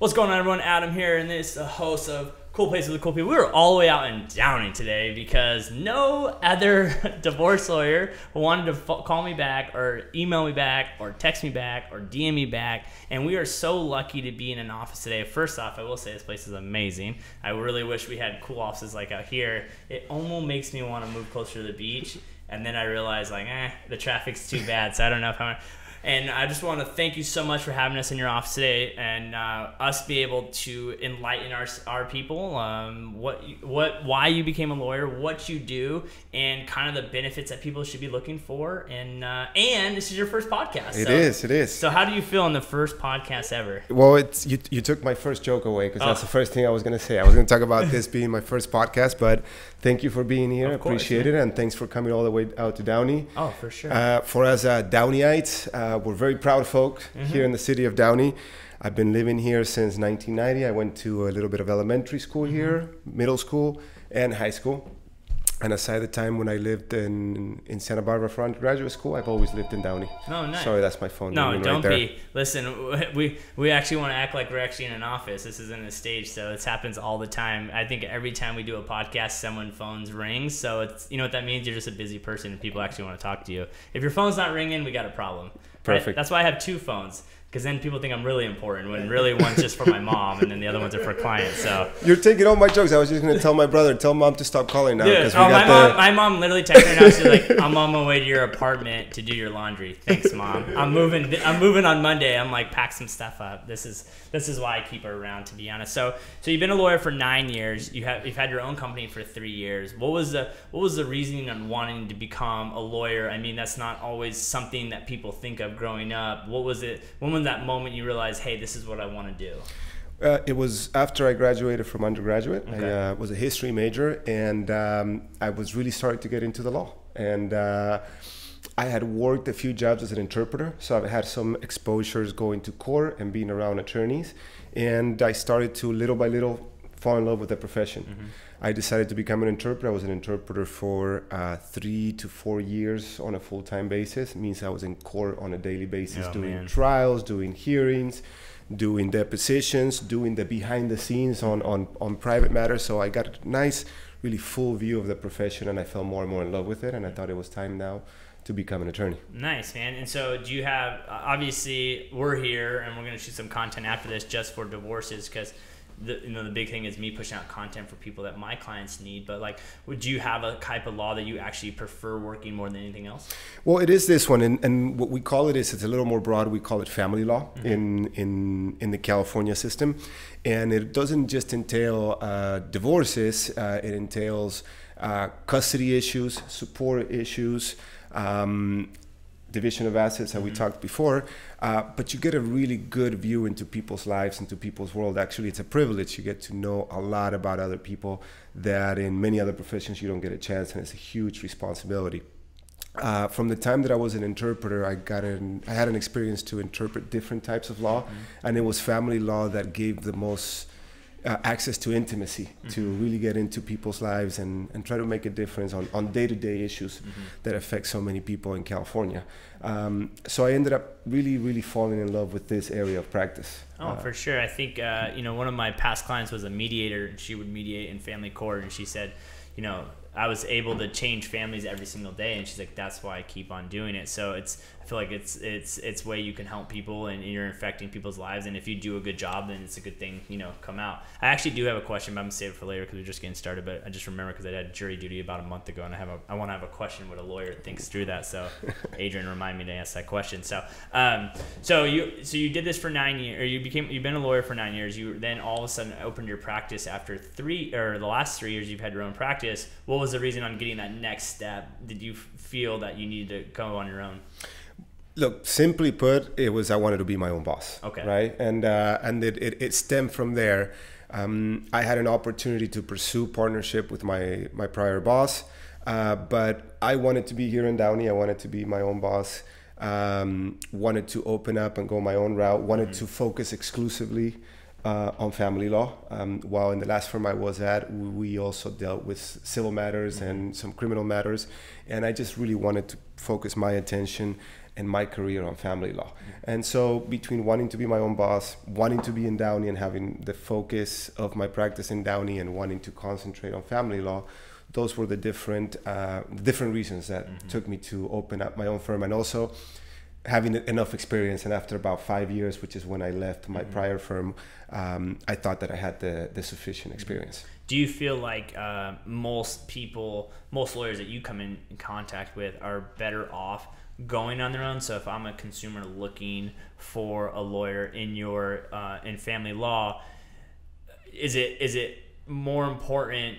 What's going on, everyone? Adam here, and this is the host of Cool Places with Cool People. We were all the way out in Downey today because no other divorce lawyer wanted to call me back or email me back or text me back or DM me back. And we are so lucky to be in an office today. First off, I will say this place is amazing. I really wish we had cool offices like out here. It almost makes me want to move closer to the beach. And then I realized, like, eh, the traffic's too bad, so I don't know if I'm. And I just want to thank you so much for having us in your office today, and uh, us be able to enlighten our our people, um, what what why you became a lawyer, what you do, and kind of the benefits that people should be looking for. And uh, and this is your first podcast. It so, is. It is. So how do you feel on the first podcast ever? Well, it's you. You took my first joke away because that's Oh. the first thing I was gonna say. I was gonna talk about this being my first podcast, but thank you for being here. Course, Appreciate it, and thanks for coming all the way out to Downey. Oh, for sure. Uh, for us uh, Downeyites, uh, we're very proud folk Mm-hmm. here in the city of Downey. I've been living here since 1990. I went to a little bit of elementary school Mm-hmm. here, middle school, and high school. And aside the time when I lived in in Santa Barbara for undergraduate school, I've always lived in Downey. Oh, nice. Sorry, that's my phone. No, don't right be. Listen, we we actually want to act like we're actually in an office. This isn't a stage, so this happens all the time. I think every time we do a podcast, someone phones rings. So it's you know what that means. You're just a busy person, and people actually want to talk to you. If your phone's not ringing, we got a problem. right? Perfect. That's why I have two phones. Because then people think I'm really important when really one's just for my mom and then the other ones are for clients. So You're taking all my jokes. I was just gonna tell my brother, tell mom to stop calling now Dude, because oh, my, got mom, my mom literally texted her now. She's like, "I'm on my way to your apartment to do your laundry. Thanks, mom. I'm moving. I'm moving on Monday. I'm like, pack some stuff up. This is this is why I keep her around, to be honest. So, so you've been a lawyer for nine years. You have you've had your own company for three years. What was the what was the reasoning on wanting to become a lawyer? I mean, that's not always something that people think of growing up. What was it? When was that moment you realized, hey, this is what I want to do? Uh, it was after I graduated from undergraduate. Okay. I uh, was a history major, and um, I was really starting to get into the law. And uh, I had worked a few jobs as an interpreter, so I've had some exposures going to court and being around attorneys. And I started to little by little fall in love with the profession. Mm-hmm. I decided to become an interpreter. I was an interpreter for uh, three to four years on a full time basis. It means I was in court on a daily basis Oh, doing man. trials, doing hearings, doing depositions, doing the behind the scenes on, on, on private matters. So I got a nice, really full view of the profession and I fell more and more in love with it. And I thought it was time now to become an attorney. Nice, man. And so, do you have? Obviously, we're here, and we're gonna shoot some content after this just for divorces, because the you know the big thing is me pushing out content for people that my clients need. But like, would you have a type of law that you actually prefer working more than anything else? Well, it is this one, and, and what we call it is it's a little more broad. We call it family law in in in the California system, and it doesn't just entail uh, divorces. Uh, it entails uh, custody issues, support issues. Um, division of assets that we talked before, uh, but you get a really good view into people's lives, into people's world. Actually, it's a privilege. You get to know a lot about other people that in many other professions you don't get a chance, and it's a huge responsibility. Uh, from the time that I was an interpreter, I got an I had an experience to interpret different types of law, and it was family law that gave the most uh, access to intimacy to really get into people's lives and, and try to make a difference on, on day-to-day issues that affect so many people in California. Um, so I ended up really, really falling in love with this area of practice. Oh, Uh, for sure. I think uh, you know one of my past clients was a mediator, and she would mediate in family court, and she said, you know, I was able to change families every single day, and she's like, that's why I keep on doing it. So it's feel like it's it's it's way you can help people, and you're affecting people's lives, and if you do a good job, then it's a good thing, you know, come out. I actually do have a question, but I'm gonna save it for later because we're just getting started. But I just remember because I had jury duty about a month ago, and I have a I want to have a question what a lawyer thinks through that. So Adrian remind me to ask that question. So um, so you so you did this for nine years, or you became you've been a lawyer for nine years. You then all of a sudden opened your practice after three or the last three years you've had your own practice. What was the reason on getting that next step? Did you feel that you needed to go on your own? Look, simply put, it was I wanted to be my own boss. Okay. Right, and uh, and it, it, it stemmed from there. Um, I had an opportunity to pursue partnership with my my prior boss, uh, but I wanted to be here in Downey. I wanted to be my own boss. Um, wanted to open up and go my own route. Wanted to focus exclusively uh, on family law. Um, while in the last firm I was at, we- we also dealt with civil matters and some criminal matters, and I just really wanted to focus my attention and my career on family law. And so between wanting to be my own boss, wanting to be in Downey and having the focus of my practice in Downey and wanting to concentrate on family law, those were the different uh, different reasons that mm-hmm. took me to open up my own firm and also having enough experience and after about five years which is when i left my mm-hmm. prior firm um, i thought that i had the, the sufficient experience do you feel like uh, most people most lawyers that you come in contact with are better off going on their own so if i'm a consumer looking for a lawyer in your uh, in family law is it is it more important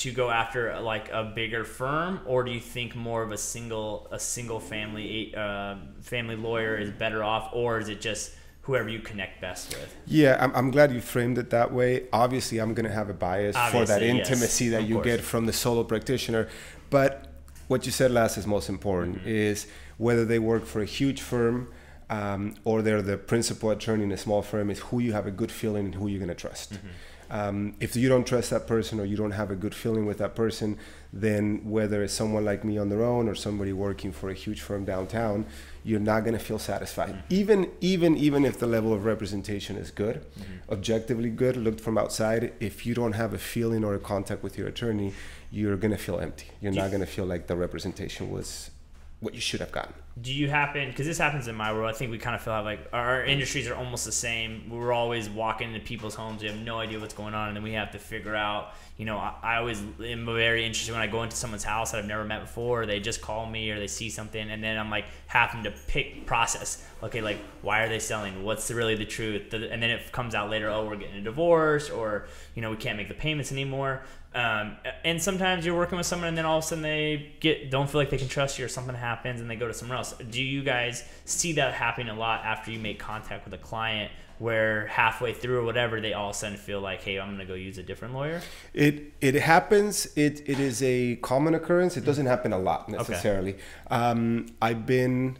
to go after like a bigger firm, or do you think more of a single a single family uh, family lawyer is better off, or is it just whoever you connect best with? Yeah, I'm, I'm glad you framed it that way. Obviously, I'm going to have a bias Obviously, for that intimacy yes, that you course. get from the solo practitioner, but what you said last is most important mm-hmm. is whether they work for a huge firm um, or they're the principal attorney in a small firm is who you have a good feeling and who you're going to trust. Mm-hmm. Um, if you don't trust that person or you don't have a good feeling with that person, then whether it's someone like me on their own or somebody working for a huge firm downtown, you're not going to feel satisfied. Mm-hmm. Even even even if the level of representation is good, mm-hmm. objectively good, looked from outside, if you don't have a feeling or a contact with your attorney, you're going to feel empty. You're not going to feel like the representation was what you should have gotten. Do you happen because this happens in my world? I think we kind of feel like our industries are almost the same. We're always walking into people's homes. We have no idea what's going on, and then we have to figure out. You know, I, I always am very interested when I go into someone's house that I've never met before. They just call me or they see something, and then I'm like having to pick process. Okay, like why are they selling? What's the, really the truth? And then it comes out later. Oh, we're getting a divorce, or you know, we can't make the payments anymore. Um, and sometimes you're working with someone and then all of a sudden they get don't feel like they can trust you or something happens and they go to somewhere else. Do you guys see that happening a lot after you make contact with a client where halfway through or whatever they all of a sudden feel like, hey, I'm gonna go use a different lawyer? It it happens. It it is a common occurrence. It doesn't happen a lot necessarily. Okay. Um, I've been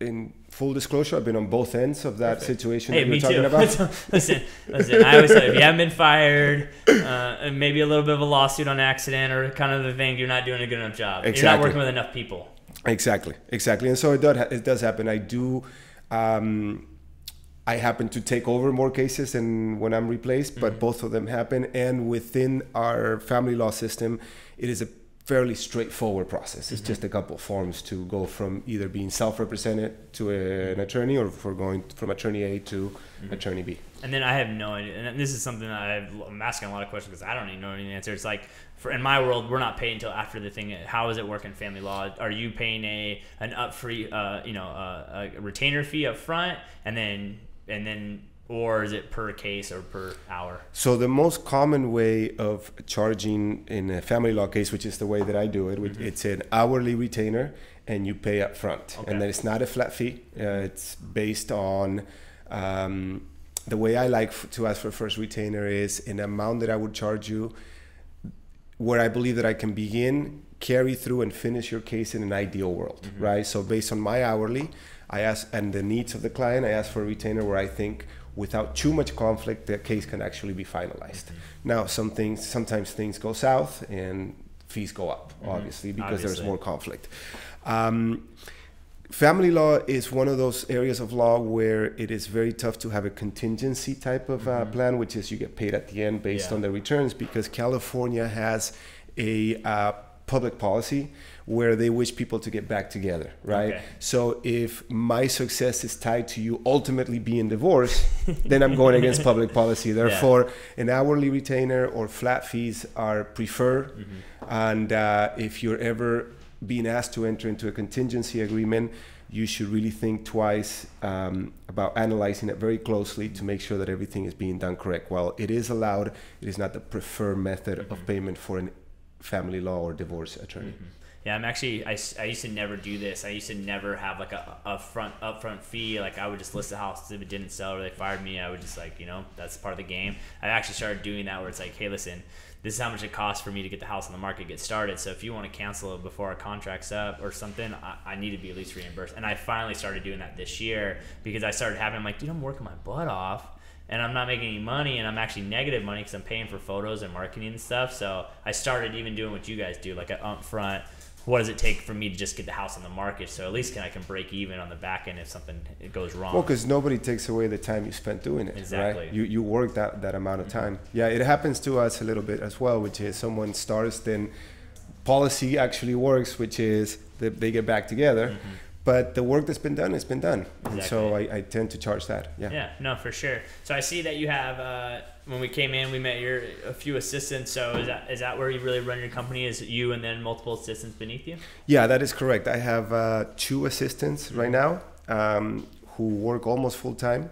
in full disclosure, I've been on both ends of that Perfect. situation hey, that you're talking too. about. listen, listen. I always say if you haven't been fired, uh, and maybe a little bit of a lawsuit on accident, or kind of the thing, you're not doing a good enough job. Exactly. You're not working with enough people. Exactly, exactly. And so it does. It does happen. I do. Um, I happen to take over more cases than when I'm replaced, but mm-hmm. both of them happen. And within our family law system, it is a fairly straightforward process. It's mm-hmm. just a couple of forms to go from either being self-represented to a, an attorney or for going from attorney A to mm-hmm. attorney B. And then I have no idea, and this is something that i am asking a lot of questions because I don't even know any answer. It's like for in my world, we're not paid until after the thing. How does it work in family law? Are you paying a an up free, uh, you know, uh, a retainer fee up front, and then and then or is it per case or per hour? So the most common way of charging in a family law case, which is the way that I do it, mm-hmm. it's an hourly retainer, and you pay up front, okay. and then it's not a flat fee. Uh, it's based on um, the way I like f- to ask for first retainer is an amount that I would charge you, where I believe that I can begin, carry through, and finish your case in an ideal world, mm-hmm. right? So based on my hourly. I ask and the needs of the client. I ask for a retainer where I think without too much conflict, the case can actually be finalized. Mm-hmm. Now, some things, sometimes things go south and fees go up, mm-hmm. obviously, because obviously. there's more conflict. Um, family law is one of those areas of law where it is very tough to have a contingency type of uh, mm-hmm. plan, which is you get paid at the end based yeah. on the returns, because California has a uh, public policy where they wish people to get back together, right? Okay. So if my success is tied to you ultimately being divorced, then I'm going against public policy. Therefore, yeah. an hourly retainer or flat fees are preferred. Mm-hmm. And uh, if you're ever being asked to enter into a contingency agreement, you should really think twice um, about analyzing it very closely to make sure that everything is being done correct. While it is allowed, it is not the preferred method mm-hmm. of payment for a family law or divorce attorney. Mm-hmm. Yeah, I'm actually. I, I used to never do this. I used to never have like a, a front upfront fee. Like I would just list the house if it didn't sell or they fired me. I would just like you know that's part of the game. I actually started doing that where it's like, hey, listen, this is how much it costs for me to get the house on the market, get started. So if you want to cancel it before our contract's up or something, I, I need to be at least reimbursed. And I finally started doing that this year because I started having I'm like, dude, I'm working my butt off and I'm not making any money and I'm actually negative money because I'm paying for photos and marketing and stuff. So I started even doing what you guys do, like an upfront what does it take for me to just get the house on the market so at least can, I can break even on the back end if something goes wrong. Well, because nobody takes away the time you spent doing it, Exactly. right? You you work that that amount of time. Yeah, it happens to us a little bit as well, which is someone starts, then policy actually works, which is that they get back together. But the work that's been done has been done, and so I, I tend to charge that. Yeah. Yeah, no, for sure. So I see that you have uh, when we came in, we met your a few assistants. So is that is that where you really run your company? Is you and then multiple assistants beneath you? Yeah, that is correct. I have uh, two assistants right now um, who work almost full time.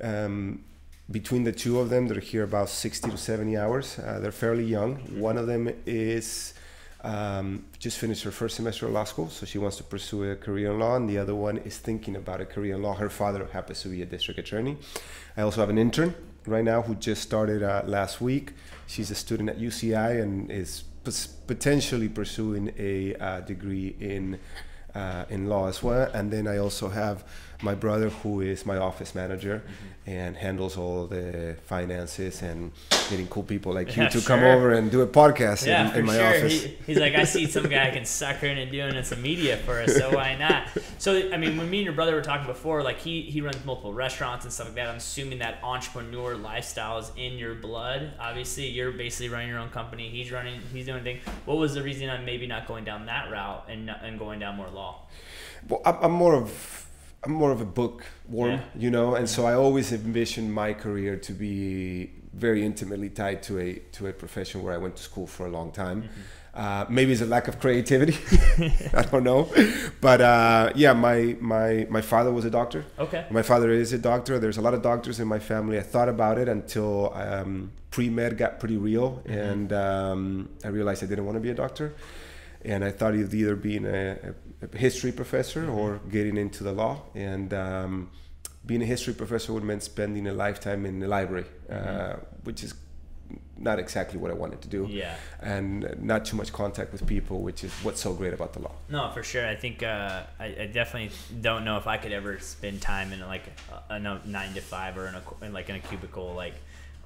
Um, between the two of them, they're here about 60 to 70 hours. Uh, they're fairly young. One of them is um, just finished her first semester of law school, so she wants to pursue a career in law, and the other one is thinking about a career in law. Her father happens to be a district attorney. I also have an intern right now who just started uh, last week. She's a student at UCI and is potentially pursuing a uh, degree in uh, in law as well. And then I also have my brother who is my office manager and handles all the finances and getting cool people like you Yeah, to come over and do a podcast Yeah, in, for in my sure. office. He, he's like, I see some guy I can sucker into doing some media for us, so why not? So, I mean, when me and your brother were talking before, like he he runs multiple restaurants and stuff like that. I'm assuming that entrepreneur lifestyle is in your blood. Obviously, you're basically running your own company. He's running, he's doing things. What was the reason I'm maybe not going down that route and and going down more law? Well, I'm more of I'm more of a book worm, Yeah. you know, and so I always envisioned my career to be very intimately tied to a to a profession where I went to school for a long time. Uh, maybe it's a lack of creativity, I don't know, but uh, yeah, my my my father was a doctor. Okay. My father is a doctor. There's a lot of doctors in my family. I thought about it until um, pre med got pretty real, and um, I realized I didn't want to be a doctor. And I thought it'd either being a, a history professor or getting into the law. And um, being a history professor would mean spending a lifetime in the library, uh, which is not exactly what I wanted to do. Yeah. And not too much contact with people, which is what's so great about the law. No, for sure. I think uh, I, I definitely don't know if I could ever spend time in like a, a nine to five or in a in like in a cubicle. Like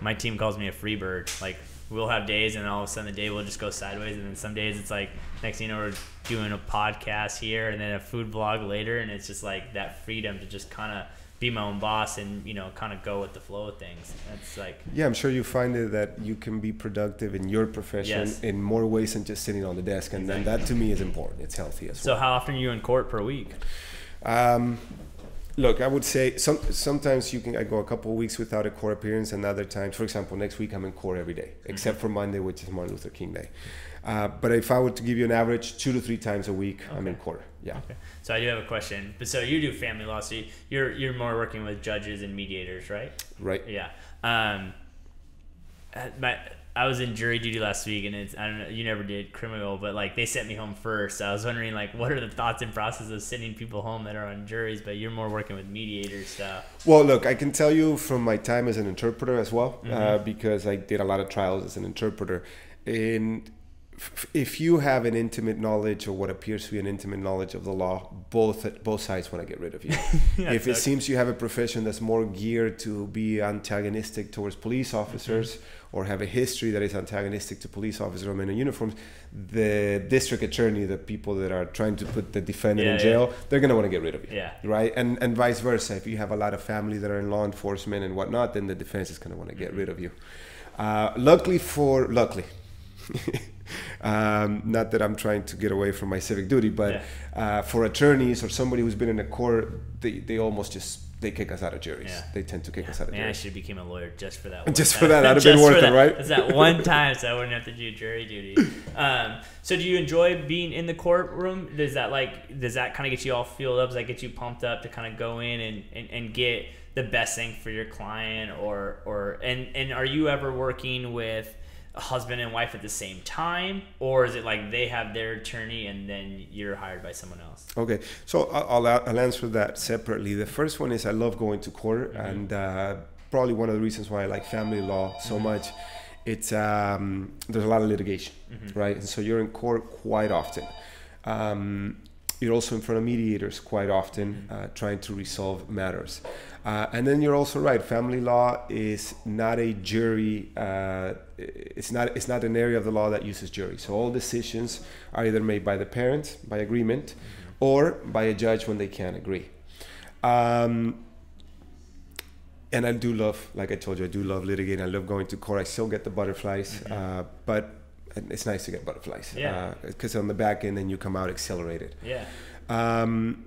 my team calls me a free bird. Like we'll have days, and all of a sudden the day will just go sideways, and then some days it's like next thing you know we're doing a podcast here, and then a food vlog later, and it's just like that freedom to just kind of be my own boss and you know kind of go with the flow of things. That's like Yeah, I'm sure you find it that you can be productive in your profession Yes. in more ways than just sitting on the desk, and, then that to me is important. It's healthy as well so. How often are you in court per week? Um, look, I would say some sometimes you can I go a couple of weeks without a court appearance, and other times, for example, next week I'm in court every day except for Monday, which is Martin Luther King Day. Uh, but if I were to give you an average, two to three times a week, I'm in court. Yeah. Okay. So I do have a question. But so you do family law, so you- you're you're more working with judges and mediators, right? Right. Yeah. Um, uh, my I was in jury duty last week, and it's I don't know you never did criminal, but like they sent me home first. So I was wondering like what are the thoughts and process of sending people home that are on juries, but you're more working with mediators stuff. Well, look, I can tell you from my time as an interpreter as well, uh, because I did a lot of trials as an interpreter. And f- if you have an intimate knowledge or what appears to be an intimate knowledge of the law, both both sides want to get rid of you. if it so- seems you have a profession that's more geared to be antagonistic towards police officers or have a history that is antagonistic to police officers or men in uniforms, the district attorney, the people that are trying to put the defendant Yeah, in yeah. jail, they're going to want to get rid of you Yeah. right? And and vice versa. If you have a lot of family that are in law enforcement and whatnot, then the defense is going to want to get rid of you. Uh, luckily for luckily, um, not that I'm trying to get away from my civic duty, but uh, for attorneys or somebody who's been in a court, they, they almost just they kick us out of juries. Yeah. They tend to kick us out of Man, I should have became a lawyer just for that. One Just time. for that, that'd have been worth it, right? It's that one time, so I wouldn't have to do jury duty. Um, so, do you enjoy being in the courtroom? Does that like does that kind of get you all fueled up? Does that get you pumped up to kind of go in and, and, and get the best thing for your client, or or and and are you ever working with a husband and wife at the same time, or is it like they have their attorney and then you're hired by someone else? Okay, so I'll, I'll, answer that separately. The first one is I love going to court, and uh, probably one of the reasons why I like family law so much. It's um, there's a lot of litigation, right? And so you're in court quite often. Um, you're also in front of mediators quite often, uh, trying to resolve matters. Uh, and then you're also right. Family law is not a jury. Uh, it's not. It's not an area of the law that uses jury. So all decisions are either made by the parents by agreement, or by a judge when they can't agree. Um, and I do love, like I told you, I do love litigating. I love going to court. I still get the butterflies, Mhm. uh, but it's nice to get butterflies. Yeah. Because on the back end, then you come out accelerated. Yeah. Um,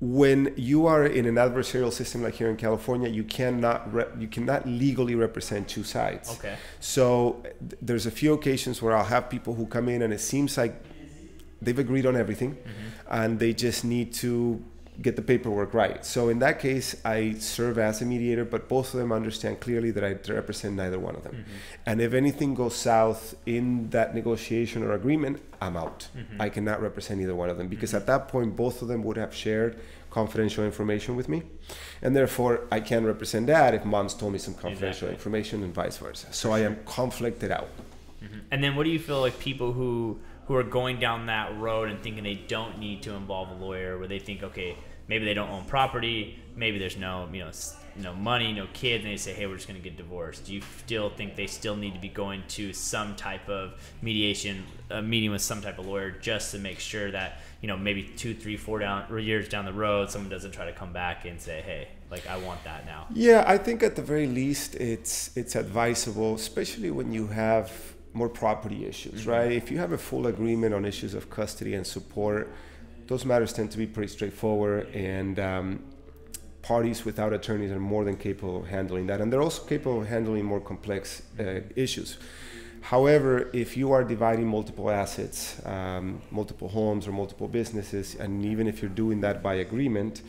when you are in an adversarial system like here in California, you cannot re- you cannot legally represent two sides. Okay. So th- there's a few occasions where I'll have people who come in and it seems like they've agreed on everything Mm-hmm. and they just need to get the paperwork right. So in that case, I serve as a mediator, but both of them understand clearly that I represent neither one of them. Mm-hmm. And if anything goes south in that negotiation or agreement, I'm out. Mhm. I cannot represent either one of them because at that point, both of them would have shared confidential information with me. And therefore, I can't represent that if mom's told me some confidential Exactly. information and vice versa. So I am conflicted out. Mhm. And then, what do you feel like people who who are going down that road and thinking they don't need to involve a lawyer, where they think, okay, maybe they don't own property, maybe there's no you know no money, no kids, and they say, hey, we're just going to get divorced. Do you still think they still need to be going to some type of mediation, a meeting with some type of lawyer, just to make sure that you know maybe two, three, four down years down the road, someone doesn't try to come back and say, hey, like I want that now. Yeah, I think at the very least it's it's advisable, especially when you have more property issues, Mhm. right? If you have a full agreement on issues of custody and support, those matters tend to be pretty straightforward, and um, parties without attorneys are more than capable of handling that, and they're also capable of handling more complex uh, issues. However, if you are dividing multiple assets, um, multiple homes or multiple businesses, and even if you're doing that by agreement,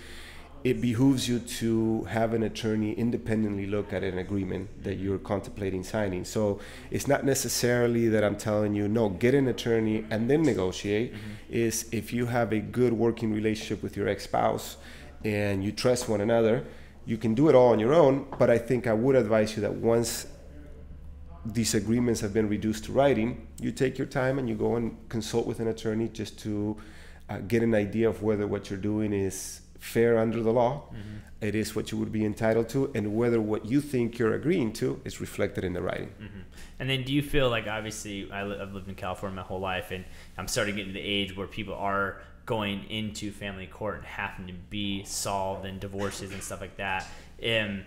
it behooves you to have an attorney independently look at an agreement that you're contemplating signing. So it's not necessarily that I'm telling you, no, get an attorney and then negotiate. Is if you have a good working relationship with your ex spouse and you trust one another, you can do it all on your own. But I think I would advise you that once these agreements have been reduced to writing, you take your time and you go and consult with an attorney just to uh, get an idea of whether what you're doing is fair under the law, it is what you would be entitled to, and whether what you think you're agreeing to is reflected in the writing. hmm And then, do you feel like obviously I li- I've lived in California my whole life, and I'm starting to get to the age where people are going into family court and having to be solved and divorces and stuff like that. And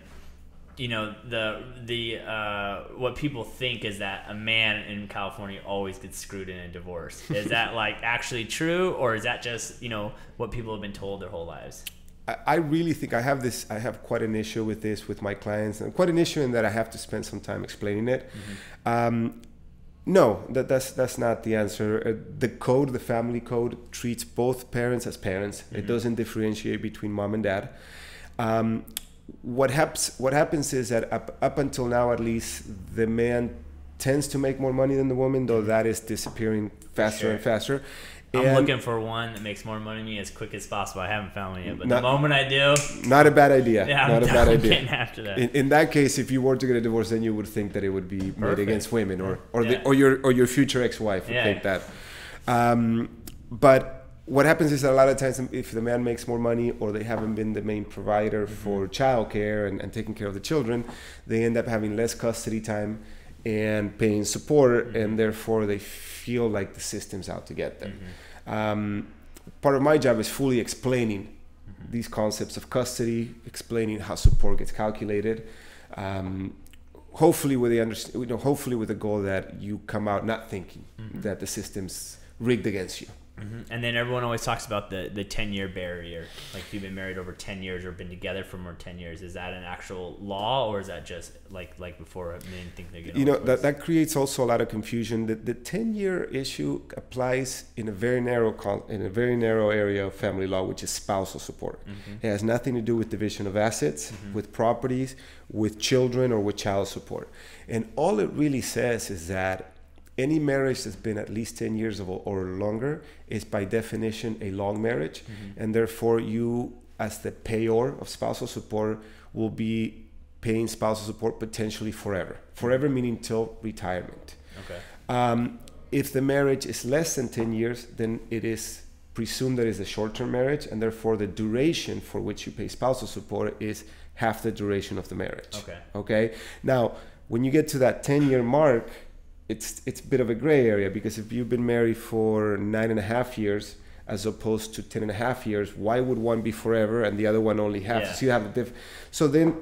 you know the the uh, what people think is that a man in California always gets screwed in a divorce. Is that like actually true, or is that just you know what people have been told their whole lives? I, I really think I have this. I have quite an issue with this with my clients, and quite an issue in that I have to spend some time explaining it. Um, no, that, that's that's not the answer. Uh, the code, the family code, treats both parents as parents. It Mhm. doesn't differentiate between mom and dad. Um, what happens? What happens is that up, up until now, at least, the man tends to make more money than the woman, though that is disappearing faster Sure. and faster. I'm And looking for one that makes more money than me as quick as possible. I haven't found one yet, but Not- the moment I do, not a bad idea. yeah, not I'm, a bad idea. after that. In, in that case, if you were to get a divorce, then you would think that it would be made against women, or or, Yeah. the, or your or your future ex-wife would Yeah. think that. Um, but what happens is that a lot of times, if the man makes more money, or they haven't been the main provider Mm-hmm. for childcare and, and taking care of the children, they end up having less custody time and paying support, Mhm. and therefore they feel like the system's out to get them. Mhm. Um, part of my job is fully explaining Mhm. these concepts of custody, explaining how support gets calculated. Um, hopefully, with the underst- you know, hopefully with the goal that you come out not thinking Mhm. that the system's rigged against you. Mhm. And then everyone always talks about the the ten year barrier. Like if you've been married over ten years or been together for more than ten years, is that an actual law or is that just like like before men think they're gonna You know that that creates also a lot of confusion. The, the ten year issue applies in a very narrow con- in a very narrow area of family law, which is spousal support. hmm It has nothing to do with division of assets, Mhm. with properties, with children, or with child support. And all it really says is that any marriage that's been at least 10 years of, or longer is by definition a long marriage. Mhm. And therefore, you, as the payor of spousal support, will be paying spousal support potentially forever. Forever meaning till retirement. Okay. Um, if the marriage is less than 10 years, then it is presumed that it's a short-term marriage, and therefore the duration for which you pay spousal support is half the duration of the marriage. Okay. Okay. Now, when you get to that 10-year mark, it's it's a bit of a gray area because if you've been married for nine and a half years as opposed to 10 and a half years, why would one be forever and the other one only half? Yeah. So you have a diff. So then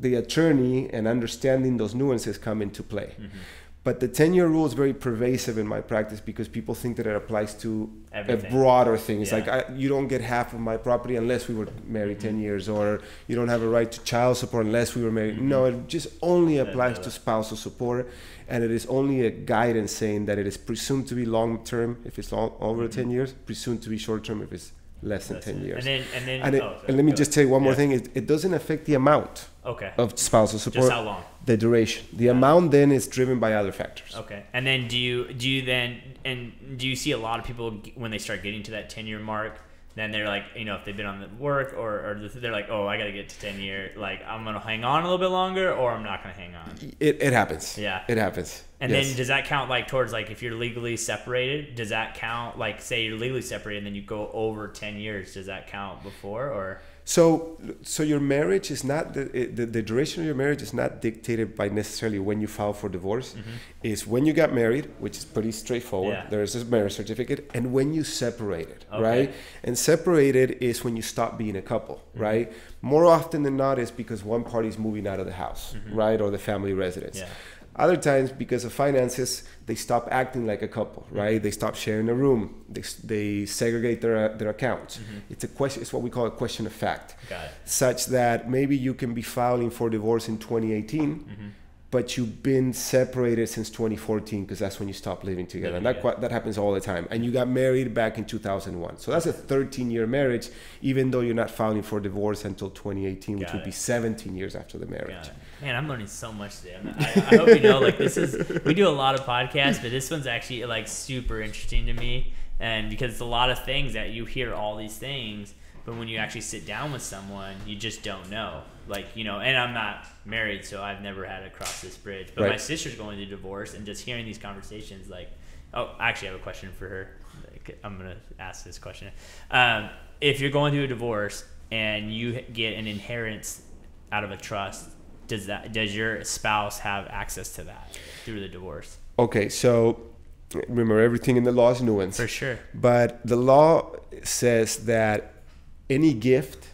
the attorney and understanding those nuances come into play. Mm-hmm. But the 10 year rule is very pervasive in my practice because people think that it applies to Everything. a broader thing. It's Yeah. like, I, you don't get half of my property unless we were married 10 years, or you don't have a right to child support unless we were married. No, it just only applies to spousal support. And it is only a guidance saying that it is presumed to be long term if it's long, over 10 mm-hmm. years, presumed to be short term if it's less than That's 10 it. years. And then and then And, it, oh, and let me just tell you one more thing: it, it doesn't affect the amount Okay. of spousal support, Just how long? the duration. The amount then is driven by other factors. Okay. And then do you do you then and do you see a lot of people when they start getting to that 10 year mark then they're like, you know, if they've been on the work or, or they're like, oh, I got to get to 10 year, like I'm going to hang on a little bit longer or I'm not going to hang on. It, it happens. Yeah. It happens. And Yes. then does that count like towards like if you're legally separated, does that count like say you're legally separated and then you go over 10 years, does that count before or So, so your marriage is not the, the the duration of your marriage is not dictated by necessarily when you file for divorce. is when you got married, which is pretty straightforward. Yeah. There is a marriage certificate, and when you separated, Okay. right? And separated is when you stop being a couple, Mm-hmm. right? More often than not, is because one party is moving out of the house, right, or the family residence. Yeah. Other times, because of finances, they stop acting like a couple, Mm-hmm. right? They stop sharing a room. They, they segregate their, their accounts. Mm-hmm. It's a question. It's what we call a question of fact, got it? such that maybe you can be filing for divorce in 2018, Mm-hmm. But you've been separated since 2014 because that's when you stopped living together, and that qui- that happens all the time. And you got married back in 2001, so that's a 13-year marriage, even though you're not filing for divorce until 2018, which Got would be 17 years after the marriage. Man, I'm learning so much today. I, I hope you know, like this is we do a lot of podcasts, but this one's actually like super interesting to me, and because it's a lot of things that you hear all these things, but when you actually sit down with someone, you just don't know. Like you know, and I'm not married, so I've never had to cross this bridge. But my sister's going through divorce, and just hearing these conversations, like, oh, I actually have a question for her. I'm gonna ask this question. Um, if you're going through a divorce and you get an inheritance out of a trust, does that does your spouse have access to that through the divorce? Okay, so remember everything in the law is nuanced. For sure. But the law says that any gift,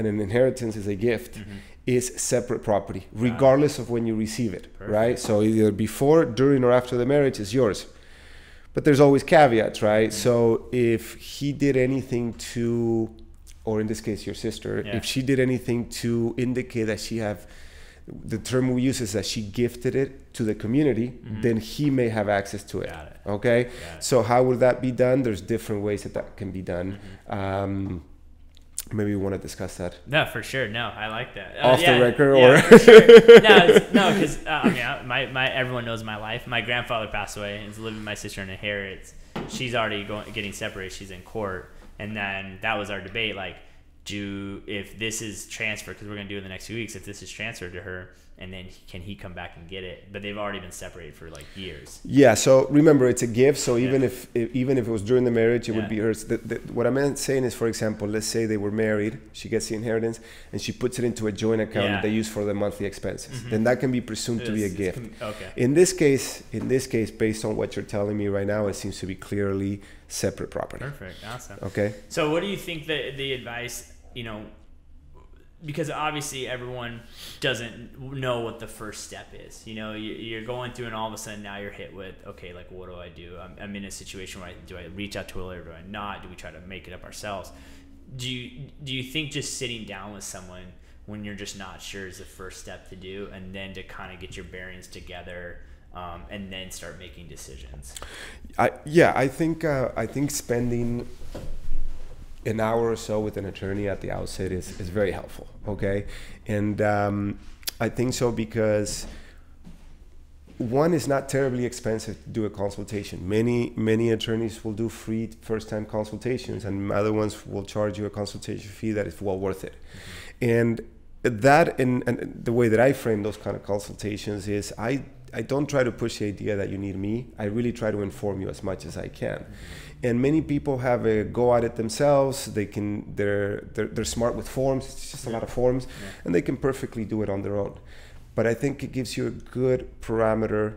and an inheritance is a gift, Mm-hmm. is separate property, regardless of when you receive it, Perfect. right? So either before, during, or after the marriage is yours. But there's always caveats, right? Mm-hmm. So if he did anything to, or in this case, your sister, Yeah. if she did anything to indicate that she have, the term we use is that she gifted it to the community, then he may have access to it. Mm-hmm. Got it. Okay. It. So how would that be done? There's different ways that that can be done. Mm-hmm. Um, maybe we want to discuss that. No, for sure. No, I like that. Off the record, yeah, or- sure. no, no, because uh, I mean, my, my everyone knows my life. My grandfather passed away and is living with my sister in inheritance. She's already going getting separated. She's in court, and then that was our debate. Like, do if this is transferred because we're gonna do it in the next few weeks. If this is transferred to her, and then can he come back and get it? But they've already been separated for like years. Yeah. So remember, it's a gift. So even Yeah. if, if even if it was during the marriage, it Yeah. would be hers. The, the, what I meant saying is, for example, let's say they were married. She gets the inheritance, and she puts it into a joint account Yeah. that they use for the monthly expenses. Mm-hmm. Then that can be presumed to be a It's- it's gift. okay. In this case, in this case, based on what you're telling me right now, it seems to be clearly separate property. Perfect. Awesome. Okay. So, what do you think the the advice? You know, because obviously everyone doesn't know what the first step is. You know, you- you're going through, and all of a sudden now you're hit with, okay, like what do I do? I'm, I'm in a situation where I, do I reach out to a lawyer? Do I not? Do we try to make it up ourselves? Do you do you think just sitting down with someone when you're just not sure is the first step to do, and then to kind of get your bearings together? Um, and then start making decisions. I, yeah, I think uh, I think spending an hour or so with an attorney at the outset is, is very helpful. Okay, and um, I think so because one is not terribly expensive to do a consultation. Many many attorneys will do free first time consultations, and other ones will charge you a consultation fee that is well worth it. And that and, and the way that I frame those kind of consultations is I I don't try to push the idea that you need me. I really try to inform you as much as I can. And many people have a go at it themselves. They can they're they're, they're smart with forms. It's just a lot of forms, Yeah. and they can perfectly do it on their own. But I think it gives you a good parameter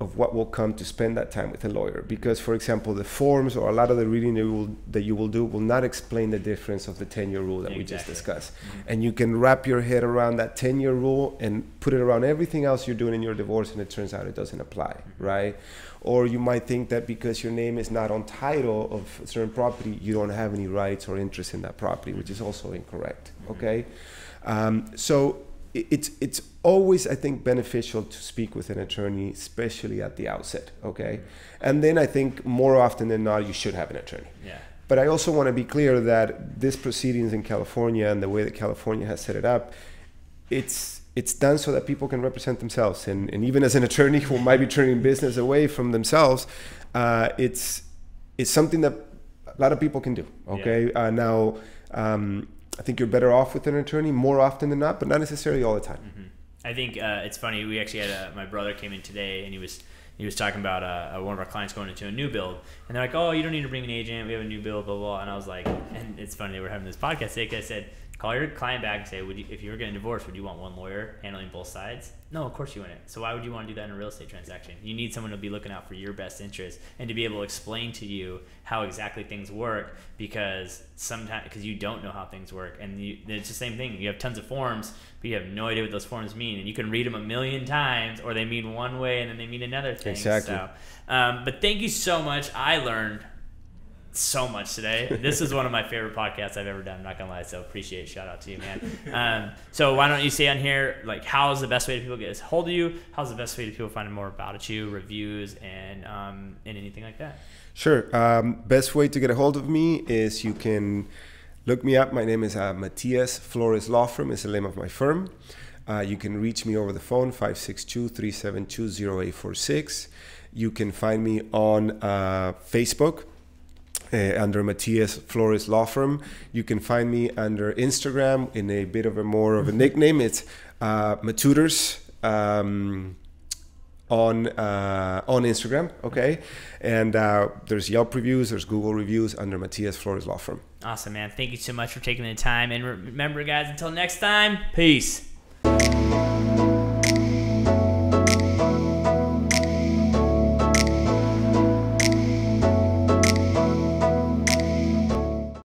of what will come to spend that time with a lawyer. Because, for example, the forms or a lot of the reading that you will, that you will do will not explain the difference of the 10 year rule that we just Exactly. discussed. Mm-hmm. And you can wrap your head around that 10 year rule and put it around everything else you're doing in your divorce, and it turns out it doesn't apply, mm-hmm. right? Or you might think that because your name is not on title of a certain property, you don't have any rights or interest in that property, which is also incorrect, mm-hmm. okay? Um, so it's it's always I think beneficial to speak with an attorney, especially at the outset. Okay, and then I think more often than not you should have an attorney. Yeah. But I also want to be clear that this proceedings in California and the way that California has set it up, it's it's done so that people can represent themselves. And, and even as an attorney who might be turning business away from themselves, uh, it's it's something that a lot of people can do. Okay, uh, now um, I think you're better off with an attorney more often than not, but not necessarily all the time. I think uh, it's funny. We actually had a, my brother came in today, and he was he was talking about uh, uh, one of our clients going into a new build, and they're like, "Oh, you don't need to bring an agent. We have a new build, blah blah." blah. And I was like, and it's funny they were having this podcast today I said, "Call your client back and say, would you, if you were getting divorced, would you want one lawyer handling both sides?" No, of course you wouldn't. So why would you want to do that in a real estate transaction? You need someone to be looking out for your best interest and to be able to explain to you how exactly things work because sometimes because you don't know how things work and you, it's the same thing. You have tons of forms, but you have no idea what those forms mean, and you can read them a million times, or they mean one way and then they mean another thing. Exactly. So, um, but thank you so much. I learned so much today. This is one of my favorite podcasts I've ever done. I'm not gonna lie, so appreciate. Shout out to you, man. Um, so why don't you say on here like how's the best way to people get a hold of you? How's the best way to people find more about you, reviews, and um, and anything like that? Sure. Um, best way to get a hold of me is you can look me up. My name is uh, Matias Flores Law Firm. is the name of my firm. Uh, you can reach me over the phone 562-372-0846. You can find me on uh, Facebook uh, under Matias Flores Law Firm. You can find me under Instagram in a bit of a more of a nickname. It's uh, Matutors. Um, on uh, on Instagram, okay, and uh, there's Yelp reviews, there's Google reviews under Matias Flores Law Firm. Awesome, man. Thank you so much for taking the time. And remember, guys, until next time, peace.